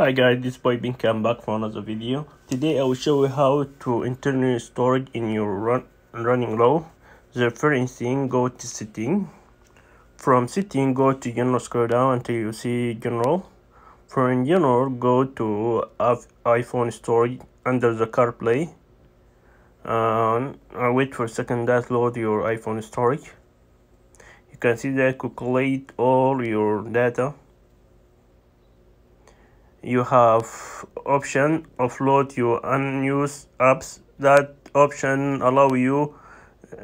Hi guys, this boy been come back for another video. Today I will show you how to internal storage in your run, running low. The first thing, go to setting. From setting, go to general, scroll down until you see general. From general, go to iPhone storage under the CarPlay. And uh, wait for a second that load your iPhone storage. You can see that calculate all your data you have option offload your unused apps. That option allow you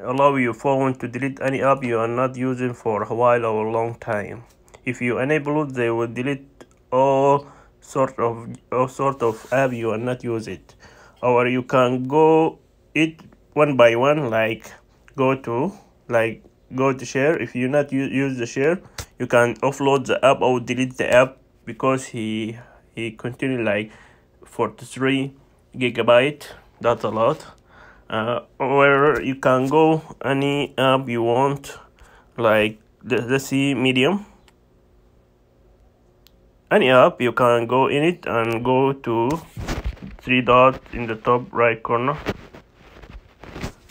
allow your phone to delete any app you are not using for a while or a long time. If you enable it they will delete all sort of all sort of app you are not use it or you can go it one by one like go to like go to share. If you not use, use the share you can offload the app or delete the app because he he continued like 43 gigabyte. That's a lot. Uh, where you can go any app you want like let's see medium. Any app you can go in it and go to three dots in the top right corner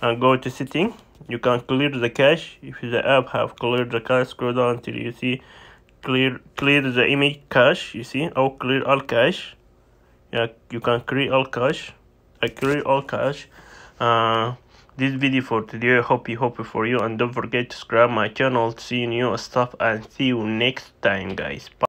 and go to setting you can clear the cache. If the app have cleared the cache scroll down until you see clear clear the image cache you see? Or clear all cache. Yeah you can clear all cache. I clear all cache. Uh, this video for today I hope you hope for you. And don't forget to subscribe my channel. See new stuff and see you next time guys. Bye.